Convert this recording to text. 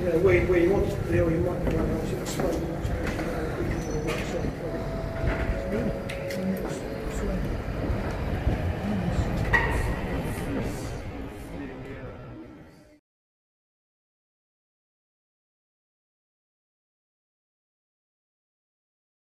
you know, where, where you want to be, or you might be running, obviously, explain.